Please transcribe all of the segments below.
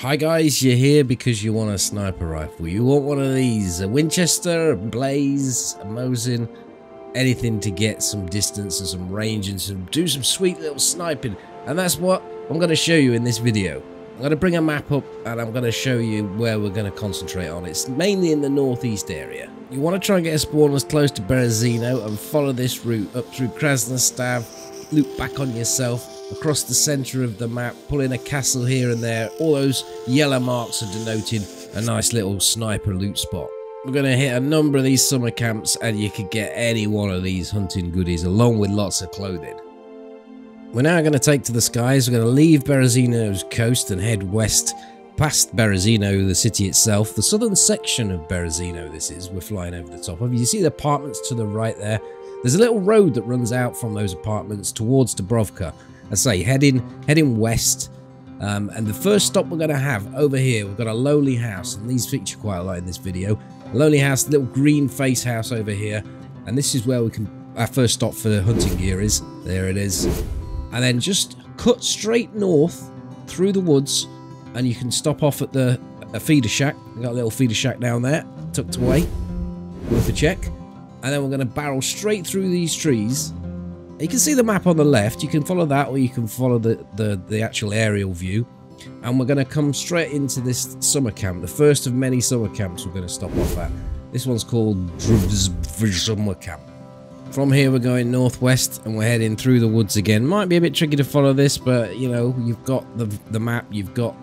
Hi guys, you're here because you want a sniper rifle. You want one of these, a Winchester, a Blaze, a Mosin, anything to get some distance and some range and some do some sweet little sniping. And that's what I'm going to show you in this video. I'm going to bring a map up and I'm going to show you where we're going to concentrate on. It's mainly in the northeast area. You want to try and get a spawn as close to Berezino and follow this route up through Krasnostav, loop back on yourself, across the centre of the map, pulling a castle here and there. All those yellow marks are denoting a nice little sniper loot spot. We're going to hit a number of these summer camps and you could get any one of these hunting goodies along with lots of clothing. We're now going to take to the skies. We're going to leave Berezino's coast and head west past Berezino, the city itself. The southern section of Berezino this is. We're flying over the top of. You see the apartments to the right there. There's a little road that runs out from those apartments towards Dubrovka. I say heading heading west. Um, and the first stop we're going to have over here, we've got a lowly house, and these feature quite a lot in this video. A lowly house, little green face house over here, and this is where we can. Our first stop for the hunting gear is there. It is, and then just cut straight north through the woods, and you can stop off at the a feeder shack. We got a little feeder shack down there, tucked away, worth a check. And then we're going to barrel straight through these trees you can see the map on the left. You can follow that or you can follow the, the, the actual aerial view. And we're going to come straight into this summer camp. The first of many summer camps we're going to stop off at. This one's called Drubs Summer Camp. From here we're going northwest and we're heading through the woods again. Might be a bit tricky to follow this, but you know, you've got the the map, you've got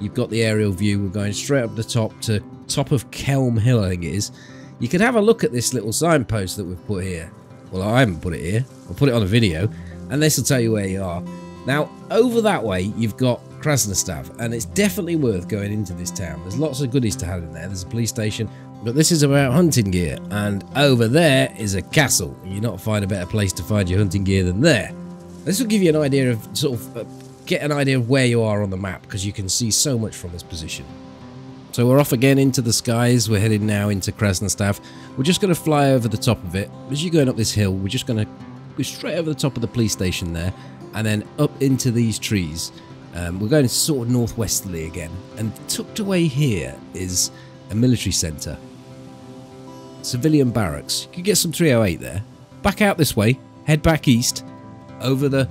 you've got the aerial view. We're going straight up the top to top of Kelm Hill, I think it is. You could have a look at this little signpost that we've put here. Well, I haven't put it here. I'll put it on a video, and this will tell you where you are. Now, over that way, you've got Krasnostav, and it's definitely worth going into this town. There's lots of goodies to have in there. There's a police station, but this is about hunting gear, and over there is a castle. You're not find a better place to find your hunting gear than there. This will give you an idea of sort of uh, get an idea of where you are on the map because you can see so much from this position. So we're off again into the skies. We're heading now into Krasnostav. We're just going to fly over the top of it. As you're going up this hill, we're just going to go straight over the top of the police station there and then up into these trees. Um, we're going sort of northwesterly again. And tucked away here is a military centre. Civilian barracks. You can get some 308 there. Back out this way. Head back east. Over the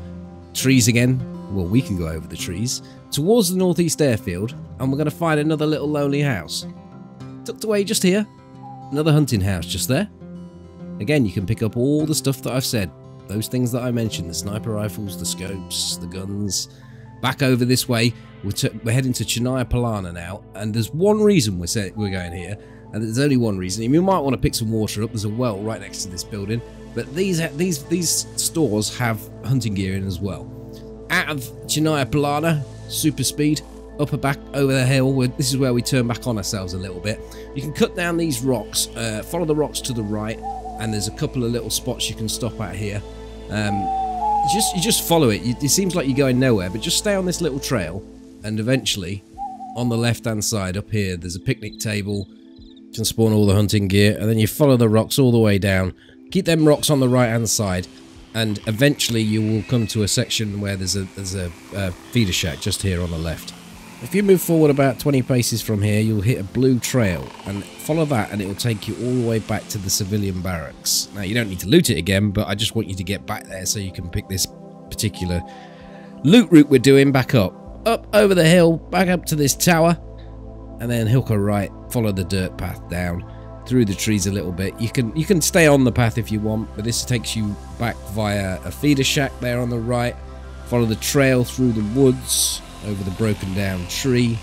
trees again. Well, we can go over the trees towards the northeast airfield and we're going to find another little lonely house. Tucked away just here. Another hunting house just there. Again, you can pick up all the stuff that I've said. Those things that I mentioned, the sniper rifles, the scopes, the guns. Back over this way, we're, we're heading to Chernaya Polana now, and there's one reason we're, we're going here, and there's only one reason. You might want to pick some water up, there's a well right next to this building, but these, these, these stores have hunting gear in as well. Out of Chernaya Polana, super speed, up and back over the hill. This is where we turn back on ourselves a little bit. You can cut down these rocks, uh, follow the rocks to the right, and there's a couple of little spots you can stop at here. Um, just you just follow it. it seems like you're going nowhere, but just stay on this little trail, and eventually, on the left-hand side up here, there's a picnic table. You can spawn all the hunting gear, and then you follow the rocks all the way down. Keep them rocks on the right-hand side, and eventually you will come to a section where there's a there's a, a feeder shack just here on the left. If you move forward about 20 paces from here, you'll hit a blue trail and follow that and it will take you all the way back to the civilian barracks. Now, you don't need to loot it again, but I just want you to get back there so you can pick this particular loot route we're doing back up. Up over the hill, back up to this tower, and then hook a right, follow the dirt path down through the trees a little bit. You can you can stay on the path if you want, but this takes you back via a feeder shack there on the right. Follow the trail through the woods over the broken down tree.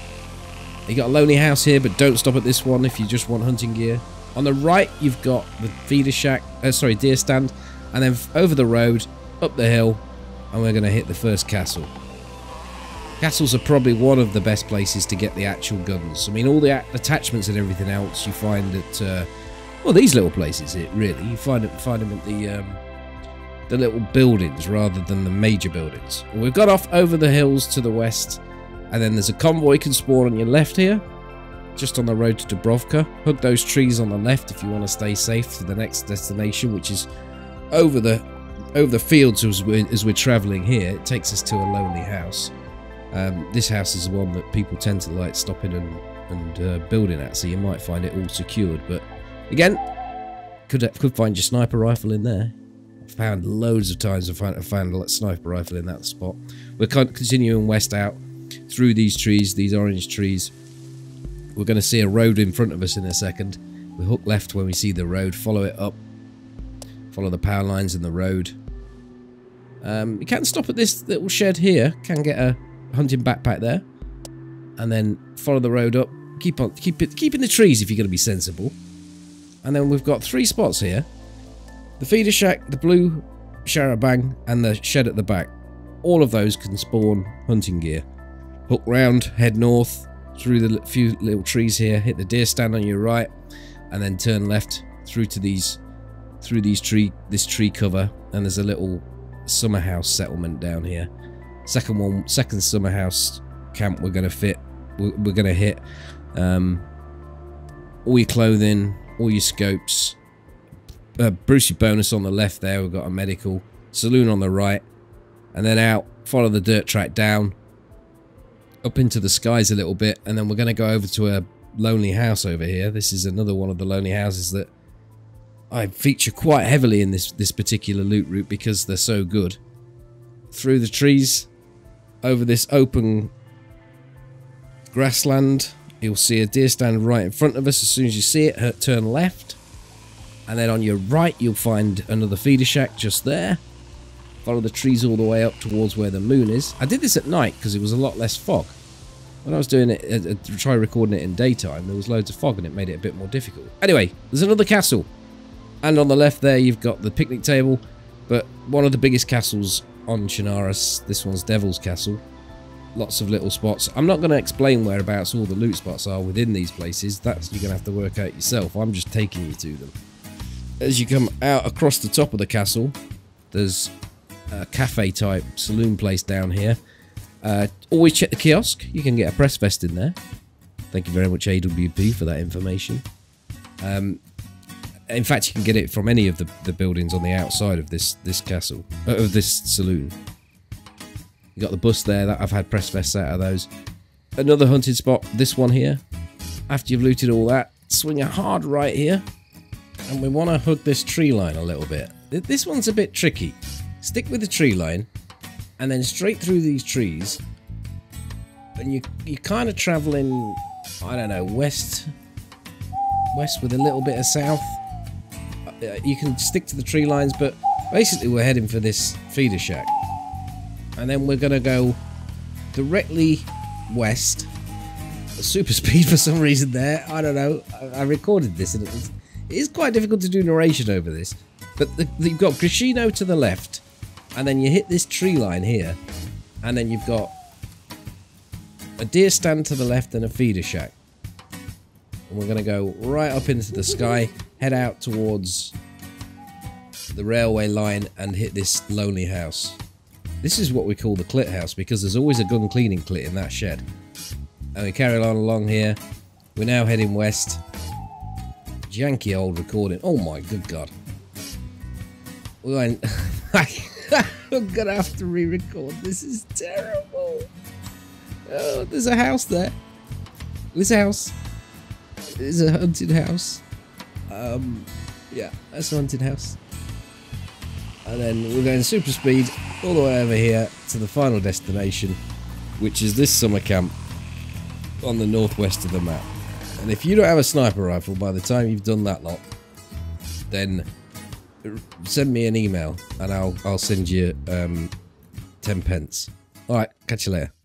You got a lonely house here, but don't stop at this one if you just want hunting gear. On the right, you've got the feeder shack, uh, sorry, deer stand, and then over the road, up the hill, and we're going to hit the first castle. Castles are probably one of the best places to get the actual guns. I mean, all the attachments and everything else you find at, uh, well, these little places. It really you find it find them at the um, the little buildings rather than the major buildings. We've got off over the hills to the west, and then there's a convoy can spawn on your left here, just on the road to Dubrovka. Hug those trees on the left if you want to stay safe for the next destination, which is over the over the fields as we're, as we're traveling here. It takes us to a lonely house. Um, this house is the one that people tend to like stopping and, and uh, building at, so you might find it all secured. But again, could could find your sniper rifle in there. Found loads of times I found, found a sniper rifle in that spot. We're continuing west out through these trees, these orange trees. We're going to see a road in front of us in a second. We hook left when we see the road, follow it up, follow the power lines in the road. Um, you can stop at this little shed here, can get a hunting backpack there, and then follow the road up. Keep on, keep it, keep in the trees if you're going to be sensible. And then we've got three spots here: the feeder shack, the blue char-a-banc, and the shed at the back. All of those can spawn hunting gear. Hook round, head north through the few little trees here, hit the deer stand on your right, and then turn left through to these through these tree this tree cover and there's a little summer house settlement down here second one second summer house camp we're gonna fit we're, we're gonna hit um, all your clothing all your scopes uh, Brucey bonus on the left there we've got a medical saloon on the right and then out follow the dirt track down up into the skies a little bit and then we're going to go over to a lonely house over here. This is another one of the lonely houses that I feature quite heavily in this, this particular loot route because they're so good. Through the trees, over this open grassland, you'll see a deer stand right in front of us. As soon as you see it, turn left. And then on your right, you'll find another feeder shack just there. Follow the trees all the way up towards where the moon is. I did this at night because it was a lot less fog. When I was doing it, uh, uh, try recording it in daytime, there was loads of fog and it made it a bit more difficult. Anyway, there's another castle. And on the left there, you've got the picnic table. But one of the biggest castles on Chernarus, this one's Devil's Castle. Lots of little spots. I'm not going to explain whereabouts all the loot spots are within these places. That's you're going to have to work out yourself. I'm just taking you to them. As you come out across the top of the castle, there's a cafe type saloon place down here. Uh, always check the kiosk. You can get a press vest in there. Thank you very much, AWP, for that information. Um, in fact, you can get it from any of the, the buildings on the outside of this this castle, uh, of this saloon. You got the bus there. That I've had press vests out of those. Another hunting spot. This one here. After you've looted all that, swing a hard right here, and we want to hug this tree line a little bit. This one's a bit tricky. Stick with the tree line, and then straight through these trees. And you you're kind of traveling I don't know west west with a little bit of south. Uh, you can stick to the tree lines but basically we're heading for this feeder shack. And then we're gonna go directly west. Super speed for some reason there. I don't know. I recorded this and it, was, it is quite difficult to do narration over this but the, you've got Grishino to the left and then you hit this tree line here, and then you've got a deer stand to the left and a feeder shack. And we're going to go right up into the sky, head out towards the railway line and hit this lonely house. This is what we call the clit house because there's always a gun cleaning clit in that shed. And we carry on along here. We're now heading west. Janky old recording. Oh my good god. We're going... I'm gonna have to re-record. This is terrible. Oh, there's a house there. There's a house. There's a haunted house. Um, yeah, that's a haunted house. And then we're going super speed all the way over here to the final destination, which is this summer camp on the northwest of the map. And if you don't have a sniper rifle by the time you've done that lot, then send me an email and I'll I'll send you um, ten pence. All right, catch you later.